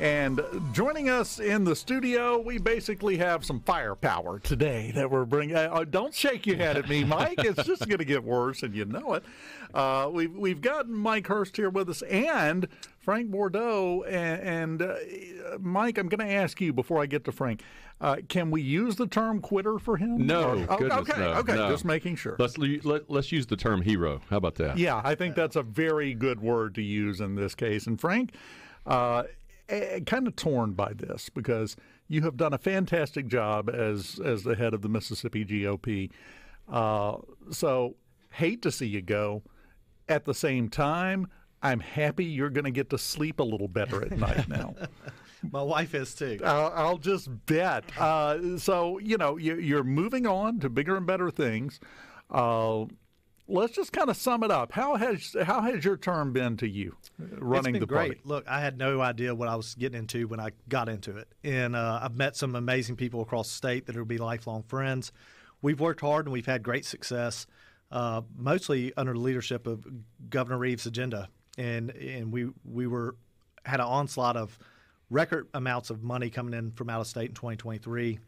And joining us in the studio, we basically have some firepower today that we're bringing. Uh, don't shake your head at me, Mike. It's just going to get worse, and you know it. Uh, we've we've got Mike Hurst here with us, and Frank Bordeaux. And, and uh, Mike, I'm going to ask you before I get to Frank. Uh, can we use the term quitter for him? No, Or- oh, goodness, okay, no, okay, no. just making sure. Let's let, let's use the term hero. How about that? Yeah, I think that's a very good word to use in this case. And Frank, uh, kind of torn by this because you have done a fantastic job as as the head of the Mississippi GOP. Uh, so hate to see you go. At the same time, I'm happy you're going to get to sleep a little better at night now. My wife is too. I'll, I'll just bet. Uh, so you know you, you're moving on to bigger and better things. Uh, let's just kind of sum it up. How has how has your term been to you, running it's been the great. party? Look, I had no idea what I was getting into when I got into it, and uh, I've met some amazing people across the state that will be lifelong friends. We've worked hard and we've had great success, uh, mostly under the leadership of Governor Reeves' agenda, and and we we were had an onslaught of record amounts of money coming in from out of state in 2023.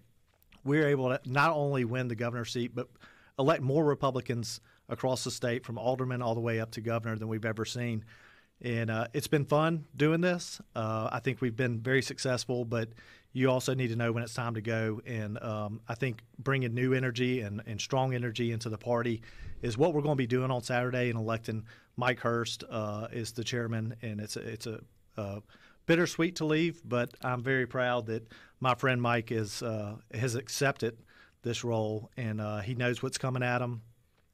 We were able to not only win the governor's seat, but elect more Republicans across the state, from alderman all the way up to governor, than we've ever seen. And uh, it's been fun doing this. Uh, I think we've been very successful, but you also need to know when it's time to go. And um, I think bringing new energy and, and strong energy into the party is what we're going to be doing on Saturday and electing Mike Hurst uh, is the chairman. And it's a, it's a uh, bittersweet to leave, but I'm very proud that my friend Mike is uh, has accepted this role and uh, he knows what's coming at him.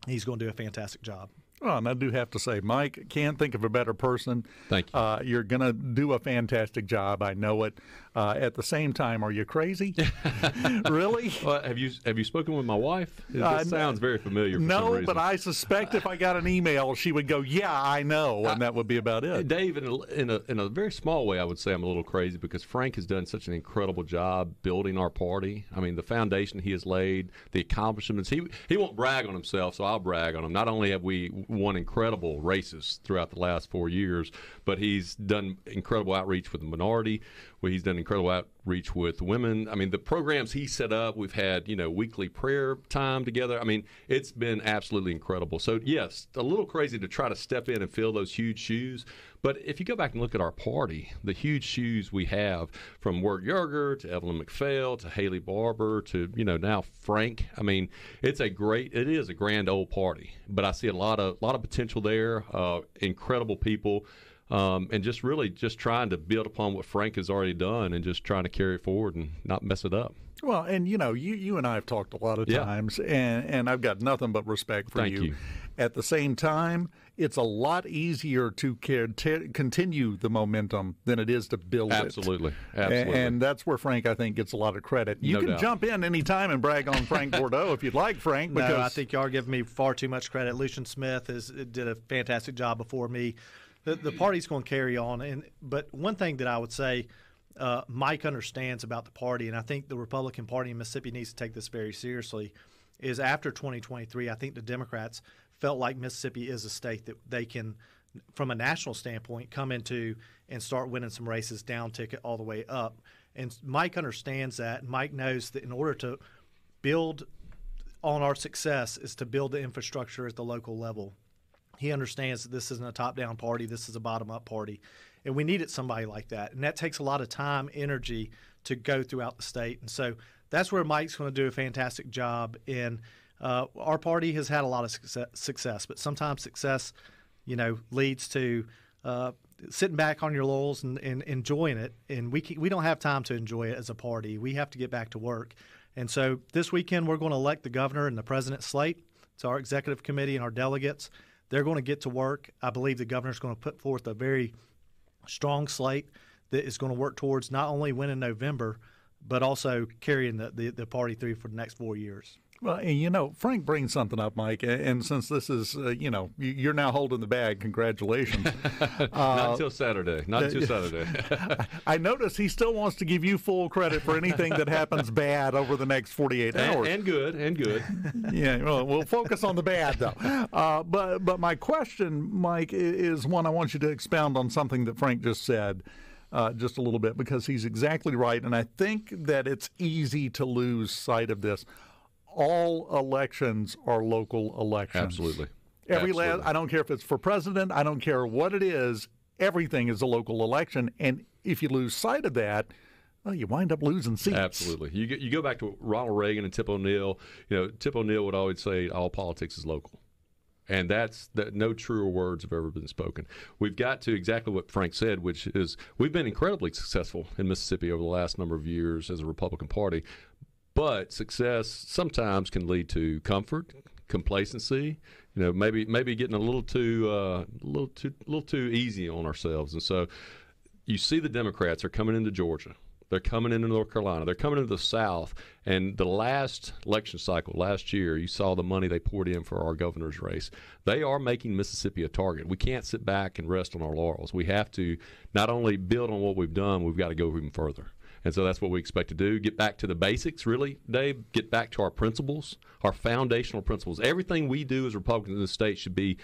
He's going to do a fantastic job. Well, and I do have to say, Mike, can't think of a better person. Thank you. Uh, you're going to do a fantastic job. I know it. Uh, at the same time, are you crazy? really? Well, have you have you spoken with my wife? It Uh, sounds very familiar. For No, but I suspect if I got an email, she would go, "Yeah, I know," and that would be about it. Dave, in a, in a in a very small way, I would say I'm a little crazy because Frank has done such an incredible job building our party. I mean, the foundation he has laid, the accomplishments. He he won't brag on himself, so I'll brag on him. Not only have we won incredible races throughout the last four years, but he's done incredible outreach with the minority. Well, he's done incredible outreach with women. I mean, the programs he set up, we've had, you know, weekly prayer time together. I mean, it's been absolutely incredible. So, yes, a little crazy to try to step in and fill those huge shoes. But if you go back and look at our party, the huge shoes we have from Wirt Yerger to Evelyn McPhail to Haley Barbour to, you know, now Frank. I mean, it's a great, it is a grand old party. But I see a lot of, lot of potential there, uh, incredible people um, and just really just trying to build upon what Frank has already done and just trying to carry it forward and not mess it up. Well, and you know, you you and I have talked a lot of Yeah. times, and and I've got nothing but respect for Thank you. At the same time, it's a lot easier to care, to continue the momentum than it is to build Absolutely. it. Absolutely. And that's where Frank, I think, gets a lot of credit. You No can doubt. jump in anytime and brag on Frank Bordeaux if you'd like, Frank. Because no, I think you are giving me far too much credit. Lucian Smith is did a fantastic job before me. The, the party's going to carry on, and but one thing that I would say, uh, Mike understands about the party, and I think the Republican Party in Mississippi needs to take this very seriously. Is after 2023, I think the Democrats felt like Mississippi is a state that they can, from a national standpoint, come into and start winning some races down ticket all the way up. And Mike understands that. Mike knows that in order to build on our success is to build the infrastructure at the local level. He understands that this isn't a top down party, this is a bottom up party. And we needed somebody like that. And that takes a lot of time, energy to go throughout the state. And so that's where Mike's going to do a fantastic job. And uh, our party has had a lot of success, but sometimes success, you know, leads to uh, sitting back on your laurels and, and enjoying it. And we, can, we don't have time to enjoy it as a party. We have to get back to work. And so this weekend, we're going to elect the governor and the president slate. It's our executive committee and our delegates. They're going to get to work. I believe the governor's going to put forth a very strong slate that is going to work towards not only winning November, but also carrying the, the, the party through for the next four years. Well, and you know, Frank brings something up, Mike, and- and since this is, uh, you know, you- you're now holding the bag. Congratulations. not until Saturday. Not until Saturday. I notice he still wants to give you full credit for anything that happens bad over the next 48 hours. and good. And good. yeah, well, we'll focus on the bad though. Uh, but but my question, Mike, is one I want you to expound on something that Frank just said. uh, just a little bit because he's exactly right. And I think that it's easy to lose sight of this. All elections are local elections. Absolutely. Every Absolutely. last, I don't care if it's for president, I don't care what it is, everything is a local election. And if you lose sight of that, well, you wind up losing seats. Absolutely. You you go back to Ronald Reagan and Tip O'Neill. You know, Tip O'Neill would always say all politics is local. And that's that. No truer words have ever been spoken. We've got to exactly what Frank said, which is we've been incredibly successful in Mississippi over the last number of years as a Republican Party, but success sometimes can lead to comfort, complacency. You know, maybe maybe getting a little too uh, a little too a little too easy on ourselves, and so you see the Democrats are coming into Georgia. They're coming into North Carolina. They're coming into the South. And the last election cycle, last year, you saw the money they poured in for our governor's race. They are making Mississippi a target. We can't sit back and rest on our laurels. We have to not only build on what we've done, we've got to go even further. And so that's what we expect to do. Get back to the basics, really, Dave. Get back to our principles, our foundational principles. Everything we do as Republicans in the state should be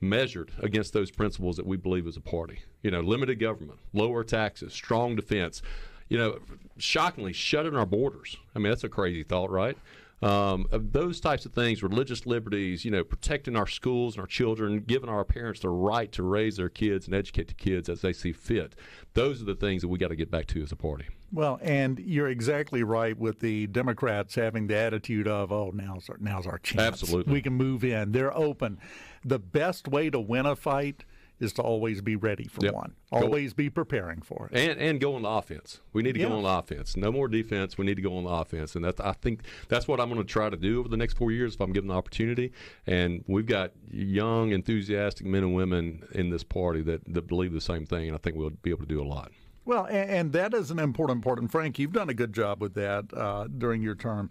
measured against those principles that we believe as a party. You know, limited government, lower taxes, strong defense. You know, shockingly, shutting our borders. I mean, that's a crazy thought, right? Um, those types of things, religious liberties, you know, protecting our schools and our children, giving our parents the right to raise their kids and educate the kids as they see fit. Those are the things that we got to get back to as a party. Well, and you're exactly right with the Democrats having the attitude of, "Oh, now's our, now's our chance. Absolutely. we can move in. They're open." The best way to win a fight is to always be ready for Yep. one. Go- Always be preparing for it. and and go on the offense. We need to Yeah. go on the offense. No more defense. We need to go on the offense, and that I think that's what I'm going to try to do over the next four years if I'm given the opportunity. And we've got young, enthusiastic men and women in this party that that believe the same thing, and I think we'll be able to do a lot. Well, and, and that is an important part. And Frank, you've done a good job with that uh, during your term.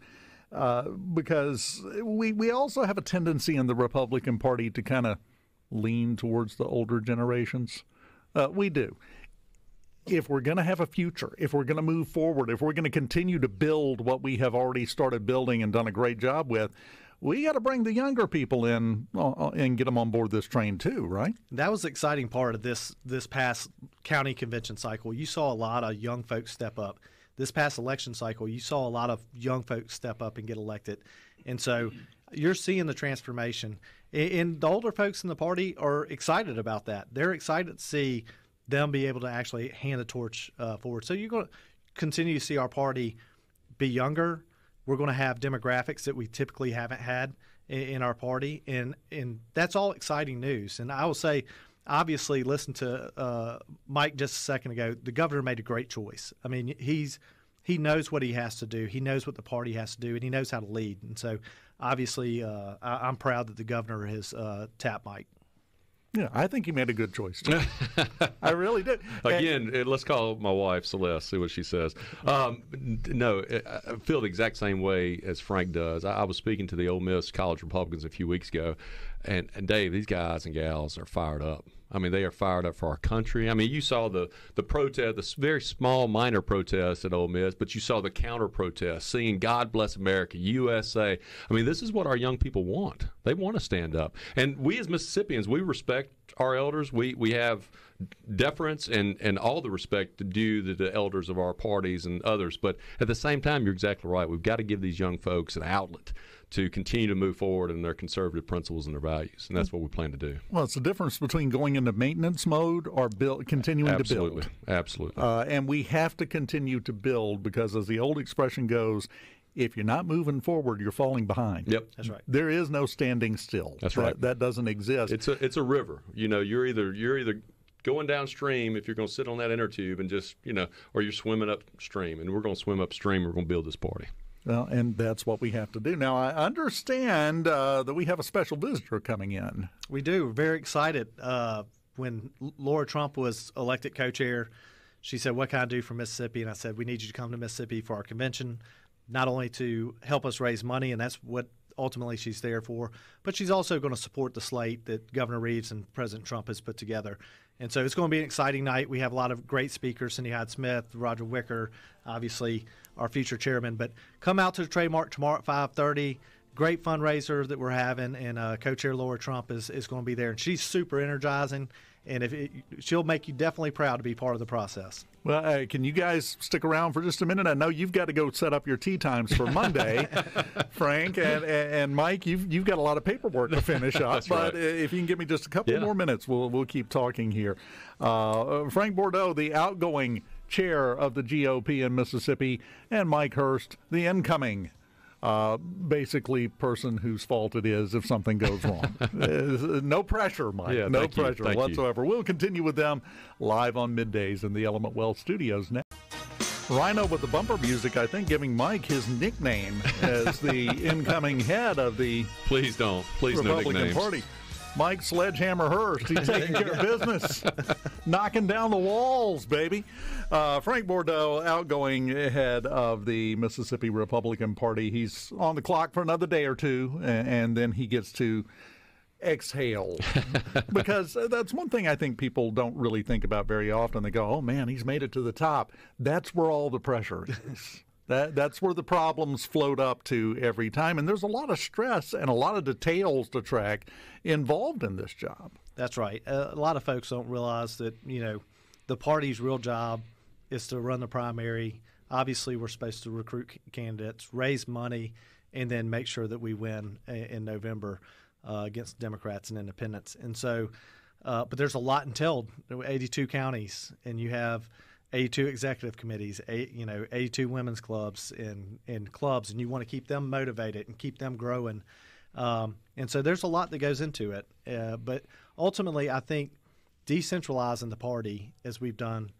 Uh, because we, we also have a tendency in the Republican Party to kind of lean towards the older generations. Uh, we do. If we're going to have a future, if we're going to move forward, if we're going to continue to build what we have already started building and done a great job with, we got to bring the younger people in uh, and get them on board this train too, right? That was the exciting part of this this past county convention cycle. You saw a lot of young folks step up. This past election cycle, you saw a lot of young folks step up and get elected, and so you're seeing the transformation. And- the older folks in the party are excited about that. They're excited to see them be able to actually hand the torch uh, forward. So you're going to continue to see our party be younger. We're going to have demographics that we typically haven't had in, in our party, and and that's all exciting news. And I will say, obviously, listen to uh, Mike just a second ago. The governor made a great choice. I mean, he's he knows what he has to do. He knows what the party has to do, and he knows how to lead. And so, obviously, uh, I, I'm proud that the governor has uh, tapped Mike. Yeah, I think he made a good choice. Too. I really did. Again, eh, let's call my wife Celeste. See what she says. Um, no, eh, I feel the exact same way as Frank does. I, I was speaking to the Ole Miss College Republicans a few weeks ago, and, and Dave, these guys and gals are fired up. I mean, they are fired up for our country. I mean, you saw the the protest, the very small, minor protest at Ole Miss, but you saw the counter protest, singing "God Bless America," USA. I mean, this is what our young people want. They want to stand up, and we as Mississippians, we respect our elders. We we have deference and, and all the respect due to the elders of our parties and others. But at the same time, you're exactly right. We've got to give these young folks an outlet to continue to move forward in their conservative principles and their values, and that's what we plan to do. Well, it's the difference between going into maintenance mode or build, continuing Absolutely, to build. absolutely. Uh, and we have to continue to build because, as the old expression goes, if you're not moving forward, you're falling behind. yep, That's right. There is no standing still. That's That- right. That doesn't exist. it's a it's a river. You know, you're either you're either going downstream if you're going to sit on that inner tube and just you know, or you're swimming upstream, and we're going to swim upstream. We're going to build this party. Well, and that's what we have to do. Now, I understand uh, that we have a special visitor coming in. We do. Very excited. Uh, when Laura Trump was elected co-chair, she said, "What can I do for Mississippi?" And I said, "We need you to come to Mississippi for our convention, not only to help us raise money, and that's what ultimately she's there for, but she's also going to support the slate that Governor Reeves and President Trump has put together." And so it's going to be an exciting night. We have a lot of great speakers: Cindy Hyde Smith, Roger Wicker, obviously our future chairman. But come out to the trademark tomorrow at five thirty great fundraiser that we're having, and uh, co-chair Laura Trump is, is going to be there, and she's super energizing, and if it, she'll make you definitely proud to be part of the process. Well, uh, can you guys stick around for just a minute? I know you've got to go set up your tea times for Monday, Frank and, and Mike. You've you've got a lot of paperwork to finish up. but right. if you can give me just a couple Yeah. more minutes, we'll we'll keep talking here. Uh, Frank Bordeaux, the outgoing chair of the GOP in Mississippi, and Mike Hurst, the incoming. Uh, basically, person whose fault it is if something goes wrong. Uh, no pressure, Mike. Yeah, no pressure Thank you. whatsoever. We'll continue with them live on middays in the Element Well studios now. Rhino with the bumper music, I think, giving Mike his nickname as the incoming head of the Please don't. Please no Republican nicknames. Party. Mike Sledgehammer Hurst. He's taking care of business, knocking down the walls, baby. Uh, Frank Bordeaux, outgoing head of the Mississippi Republican Party. He's on the clock for another day or two, a- and then he gets to exhale because that's one thing I think people don't really think about very often. They go, "Oh man, he's made it to the top." That's where all the pressure is. That that's where the problems float up to every time, and there's a lot of stress and a lot of details to track involved in this job. That's right. Uh, a lot of folks don't realize that you know the party's real job is to run the primary. Obviously, we're supposed to recruit c- candidates, raise money, and then make sure that we win i- in November uh, against Democrats and Independents. And so, uh, but there's a lot entailed. There were 82 counties, and you have 82 executive committees, eight, you know, 82 women's clubs and and clubs, and you want to keep them motivated and keep them growing. Um, and so there's a lot that goes into it. Uh, but ultimately, I think decentralizing the party, as we've done,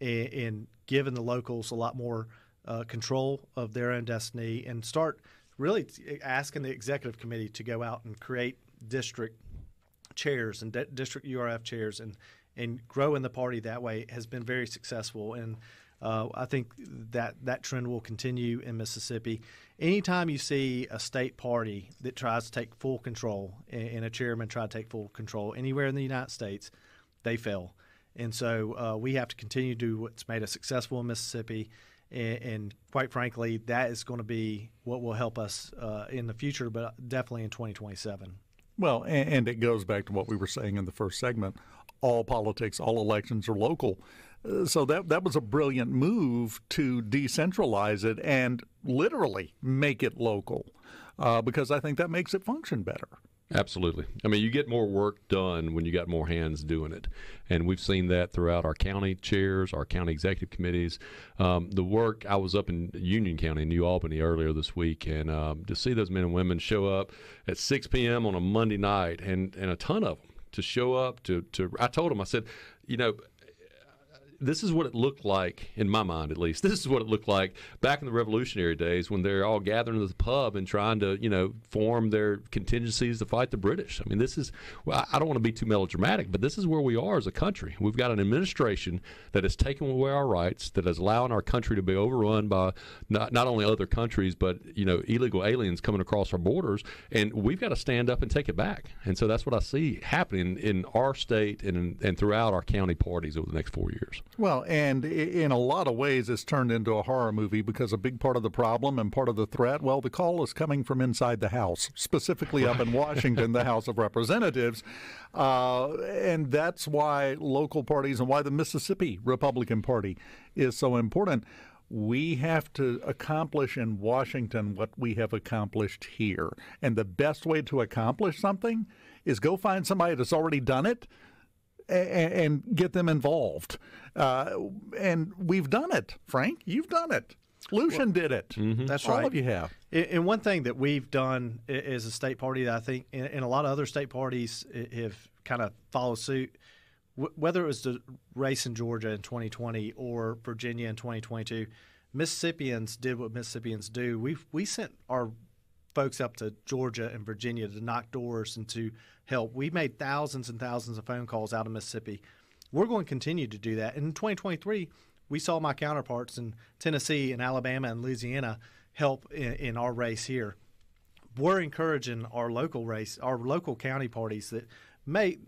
in, in giving the locals a lot more uh, control of their own destiny, and start really asking the executive committee to go out and create district chairs and di- district URF chairs and and growing the party that way has been very successful and uh, I think that that trend will continue in Mississippi. Anytime you see a state party that tries to take full control and, a chairman try to take full control anywhere in the United States, they fail. And so uh, we have to continue to do what's made us successful in Mississippi. And, and quite frankly, that is going to be what will help us uh, in the future, but definitely in 2027. Well, and, and it goes back to what we were saying in the first segment. All politics, all elections are local. Uh, so that that was a brilliant move to decentralize it and literally make it local, uh, because I think that makes it function better. Absolutely. I mean, you get more work done when you got more hands doing it, and we've seen that throughout our county chairs, our county executive committees. Um, the work I was up in Union County, New Albany, earlier this week, and um, to see those men and women show up at 6 p.m. on a Monday night, and and a ton of them to show up to to. I told him I said, you know, this is what it looked like in my mind at least this is what it looked like back in the revolutionary days when they're all gathering at the pub and trying to you know form their contingencies to fight the british. I mean this is well, i don't want to be too melodramatic but this is where we are as a country. We've got an administration that has taken away our rights that is allowing our country to be overrun by not, not only other countries but you know illegal aliens coming across our borders and we've got to stand up and take it back. And so that's what i see happening in our state and, and throughout our county parties over the next four years Well, and in a lot of ways, it's turned into a horror movie because a big part of the problem and part of the threat, well, the call is coming from inside the House, specifically up in Washington, the House of Representatives. Uh, and that's why local parties and why the Mississippi Republican Party is so important. We have to accomplish in Washington what we have accomplished here. And the best way to accomplish something is go find somebody that's already done it a- a- and get them involved. Uh, and we've done it, Frank. You've done it. Lucian did it. That's All right. of you have. And and one thing that we've done as a state party that I think, and and a lot of other state parties have kind of followed suit, whether it was the race in Georgia in 2020 or Virginia in 2022, Mississippians did what Mississippians do. We we sent our folks up to Georgia and Virginia to knock doors and to help. We made thousands and thousands of phone calls out of Mississippi. We're going to continue to do that. And in 2023, we saw my counterparts in Tennessee and Alabama and Louisiana help in, in our race here. We're encouraging our local race, our local county parties that may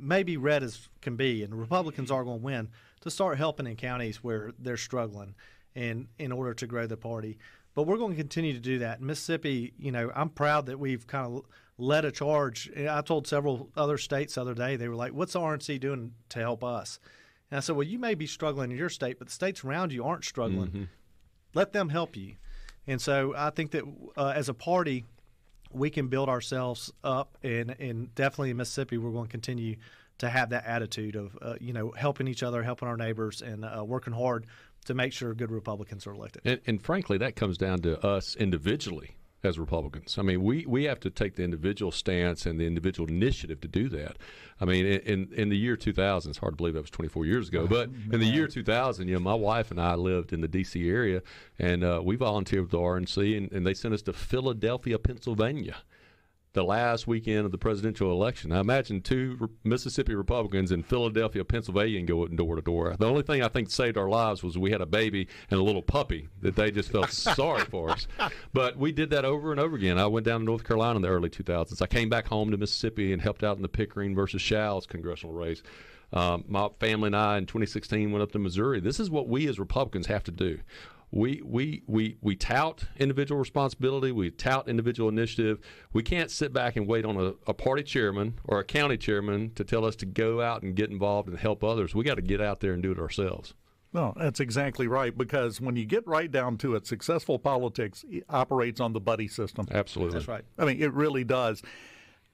may be red as can be, and Republicans are going to win to start helping in counties where they're struggling, and in order to grow the party. But we're going to continue to do that. Mississippi, you know, I'm proud that we've kind of led a charge. I told several other states the other day, they were like, "What's the RNC doing to help us?" And I said, "Well, you may be struggling in your state, but the states around you aren't struggling. Mm-hmm. Let them help you." And so I think that uh, as a party, we can build ourselves up, and and definitely in Mississippi, we're going to continue to have that attitude of uh, you know helping each other, helping our neighbors, and uh, working hard to make sure good Republicans are elected. And, and, frankly, that comes down to us individually as Republicans. I mean, we, we have to take the individual stance and the individual initiative to do that. I mean, in in the year 2000, it's hard to believe that was 24 years ago, but in the year 2000, you know, my wife and I lived in the D.C. area, and uh, we volunteered with the RNC, and, and they sent us to Philadelphia, Pennsylvania the last weekend of the presidential election. I imagine two Mississippi Republicans in Philadelphia, Pennsylvania, going door to door. The only thing I think saved our lives was we had a baby and a little puppy that they just felt sorry for us. But we did that over and over again. I went down to North Carolina in the early 2000s. I came back home to Mississippi and helped out in the Pickering versus Shows congressional race. Um, my family and I in 2016 went up to Missouri. This is what we as Republicans have to do we we we we tout individual responsibility. We tout individual initiative. We can't sit back and wait on a, a, party chairman or a county chairman to tell us to go out and get involved and help others. We got to get out there and do it ourselves. No, that's exactly right. Because when you get right down to it, successful politics operates on the buddy system. Absolutely, that's right. I mean, it really does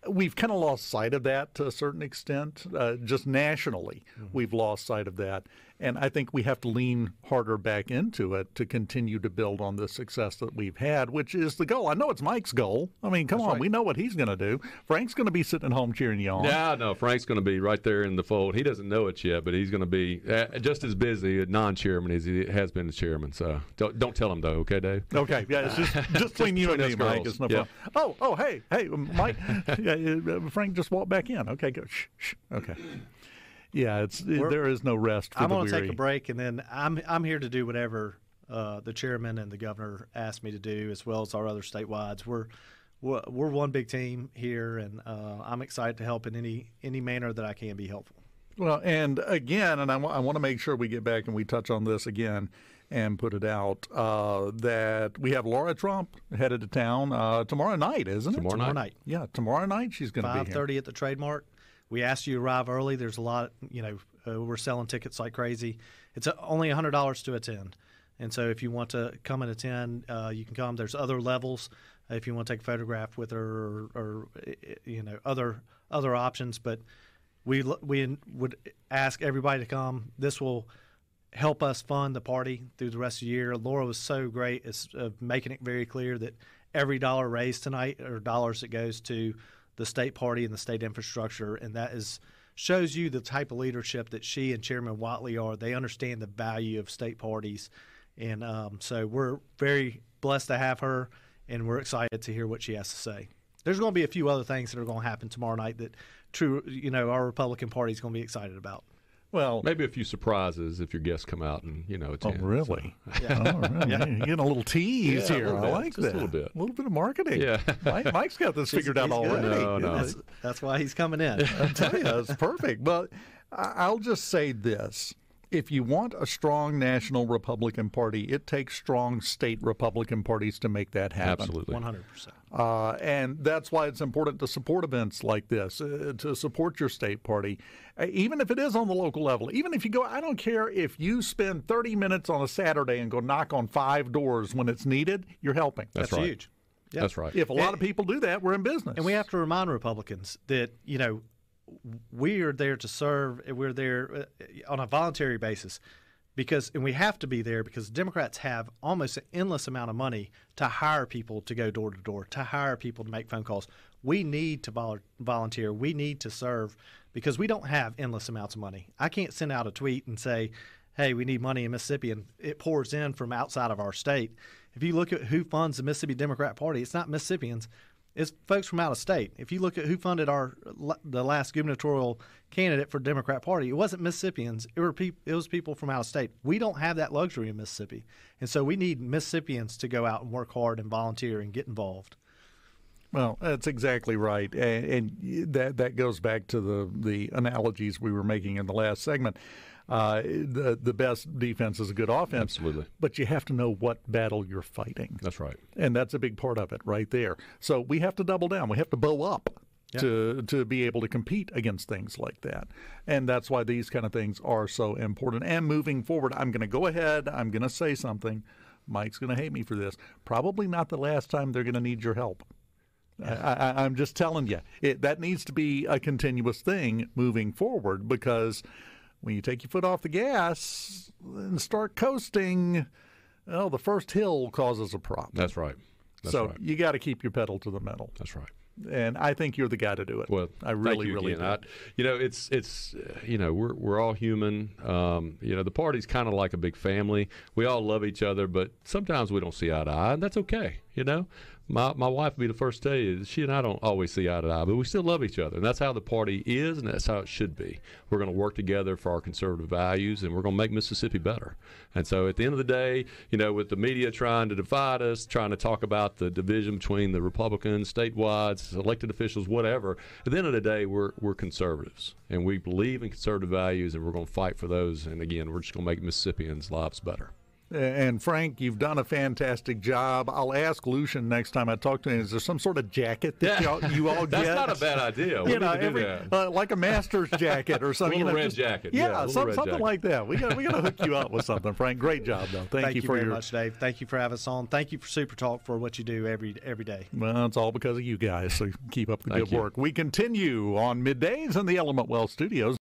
we've kind of lost sight of that to a certain extent. Uh, just nationally, mm-hmm. we've lost sight of that. And I think we have to lean harder back into it to continue to build on the success that we've had, which is the goal. I know it's Mike's goal. I mean, come That's on, right. we know what he's going to do. Frank's going to be sitting at home cheering you on. Yeah, no, Frank's going to be right there in the fold. He doesn't know it yet, but he's going to be uh, just as busy a non-chairman as he has been as chairman. So don't, don't tell him though, okay, Dave? Okay, yeah, it's just just between you and me, Mike. It's no yeah. problem. Oh, oh, hey, hey, Mike, yeah, uh, Frank just walked back in. Okay, good. Shh, shh. Okay. Yeah, it's there is no rest. For you. I'm going to take a break, and then I'm I'm here to do whatever uh, the chairman and the governor asked me to do, as well as our other statewides. We're we're one big team here, and uh, I'm excited to help in any any manner that I can be helpful. Well, and again, and I, w- I want to make sure we get back and we touch on this again and put it out uh, that we have Laura Trump headed to town uh, tomorrow night, isn't it? Tomorrow, tomorrow night. night. Yeah, tomorrow night she's going to be here. Five thirty at the trademark we ask you to arrive early. There's a lot, you know, uh, we're selling tickets like crazy. It's only hundred dollars to attend, and so if you want to come and attend, uh, you can come. There's other levels if you want to take a photograph with her or, or you know other other options. But we we would ask everybody to come. This will help us fund the party through the rest of the year. Laura was so great at uh, making it very clear that every dollar raised tonight or dollars that goes to the state party and the state infrastructure, and that is shows you the type of leadership that she and Chairman Whatley are. They understand the value of state parties, and um, so we're very blessed to have her, and we're excited to hear what she has to say. There's going to be a few other things that are going to happen tomorrow night that, true, you know, our Republican Party is going to be excited about. Well, maybe a few surprises if your guests come out and you know oh, it's. Oh, really? So. Yeah. oh, really? yeah. You're getting a little tease yeah, here. I like Just that. A little bit. A little bit of marketing. Yeah. Mike, Mike's got this figured out already. No, no. That's, that's, why he's coming in. I tell you, it's perfect. But I'll just say this if you want a strong national Republican Party, it takes strong state Republican parties to make that happen. Absolutely. 100%. Uh, and that's why it's important to support events like this, uh, to support your state party, uh, even if it is on the local level. Even if you go, I don't care if you spend 30 minutes on a Saturday and go knock on five doors when it's needed, you're helping. That's, that's right. huge. Yep. That's right. If a lot of people do that, we're in business. And we have to remind Republicans that, you know, we are there to serve. We're there uh, on a voluntary basis because, and we have to be there because Democrats have almost an endless amount of money to hire people to go door to door, to hire people to make phone calls. We need to vol- volunteer. We need to serve because we don't have endless amounts of money. I can't send out a tweet and say, hey, we need money in Mississippi, and it pours in from outside of our state. If you look at who funds the Mississippi Democrat Party, it's not Mississippians is folks from out of state. If you look at who funded our the last gubernatorial candidate for Democrat Party, it wasn't Mississippians. It were pe- it was people from out of state. We don't have that luxury in Mississippi, and so we need Mississippians to go out and work hard and volunteer and get involved. Well, that's exactly right, and, and that that goes back to the the analogies we were making in the last segment. Uh, the the best defense is a good offense. Absolutely. But you have to know what battle you're fighting. That's right. And that's a big part of it right there. So we have to double down. We have to bow up to to be able to compete against things like that. And that's why these kind of things are so important. And moving forward, I'm going to go ahead, I'm going to say something. Mike's going to hate me for this. Probably not the last time they're going to need your help. I, I, I'm just telling you, it, that needs to be a continuous thing moving forward because when you take your foot off the gas and start coasting, well, the first hill causes a problem. That's right. That's so right. you got to keep your pedal to the metal, That's right. and I think you're the guy to do it. Well, I really, you really do. I, you know, it's it's uh, you know we're we're all human. Um, you know, the party's kind of like a big family. We all love each other, but sometimes we don't see eye to eye, and that's okay. You know, my my wife will be the first to tell you she and I don't always see eye to eye, but we still love each other, and that's how the party is, and that's how it should be. We're going to work together for our conservative values, and we're going to make Mississippi better. And so, at the end of the day, you know, with the media trying to divide us, trying to talk about the division between the Republicans, statewide, elected officials, whatever, at the end of the day, we're we're conservatives, and we believe in conservative values, and we're going to fight for those. And again, we're just going to make Mississippians' lives better. And Frank, you've done a fantastic job. I'll ask Lucian next time I talk to him. Is there some sort of jacket that y'all, you all That's get? not a bad idea. We You know, do every, that. uh, like a master's jacket or something. Little you know, red just- jacket. Yeah, Yeah, some, red something jacket. like that. We got we got to hook you up with something, Frank. Great job, though. Thank, Thank you, for very your. much, Dave. Thank you for having us on. Thank you for Super Talk for what you do every every day. Well, it's all because of you guys. So keep up the Thank good you. work. We continue on middays in the Element Well Studios.